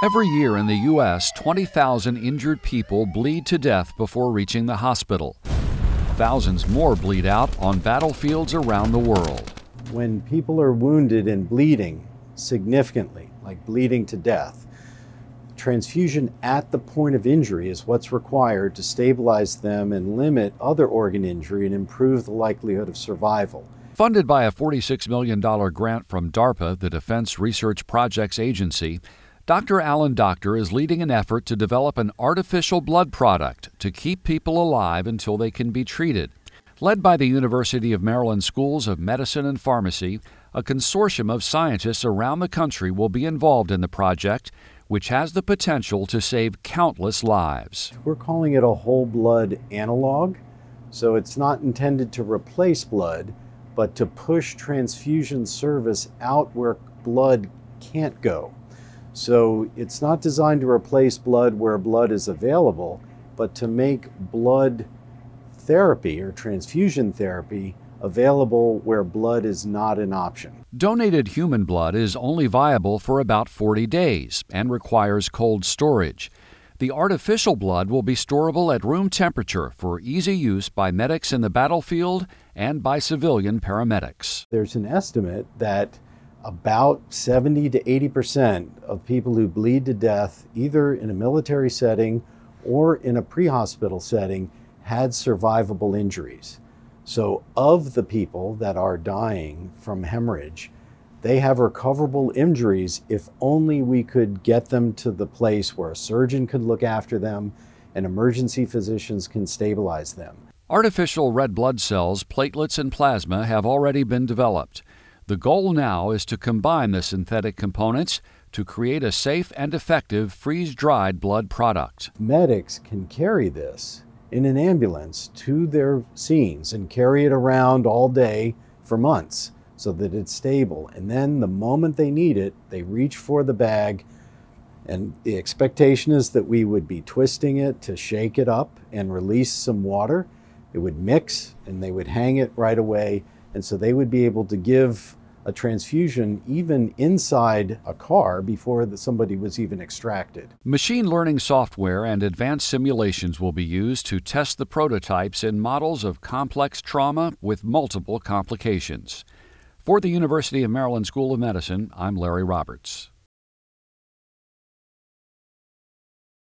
Every year in the U.S., 20,000 injured people bleed to death before reaching the hospital. Thousands more bleed out on battlefields around the world. When people are wounded and bleeding significantly, like bleeding to death, transfusion at the point of injury is what's required to stabilize them and limit other organ injury and improve the likelihood of survival. Funded by a $46 million grant from DARPA, the Defense Research Projects Agency, Dr. Allan Doctor is leading an effort to develop an artificial blood product to keep people alive until they can be treated. Led by the University of Maryland Schools of Medicine and Pharmacy, a consortium of scientists around the country will be involved in the project, which has the potential to save countless lives. We're calling it a whole blood analog, so it's not intended to replace blood, but to push transfusion service out where blood can't go. So it's not designed to replace blood where blood is available, but to make blood therapy or transfusion therapy available where blood is not an option. Donated human blood is only viable for about 40 days and requires cold storage. The artificial blood will be storable at room temperature for easy use by medics in the battlefield and by civilian paramedics. There's an estimate that about 70 to 80 percent of people who bleed to death, either in a military setting or in a pre hospital setting, had survivable injuries. So, of the people that are dying from hemorrhage, they have recoverable injuries if only we could get them to the place where a surgeon could look after them and emergency physicians can stabilize them. Artificial red blood cells, platelets, and plasma have already been developed. The goal now is to combine the synthetic components to create a safe and effective freeze dried blood product. Medics can carry this in an ambulance to their scenes and carry it around all day for months so that it's stable. And then the moment they need it, they reach for the bag. And the expectation is that we would be twisting it to shake it up and release some water. It would mix and they would hang it right away. And so they would be able to give a transfusion even inside a car before somebody was even extracted. Machine learning software and advanced simulations will be used to test the prototypes in models of complex trauma with multiple complications. For the University of Maryland School of Medicine, I'm Larry Roberts.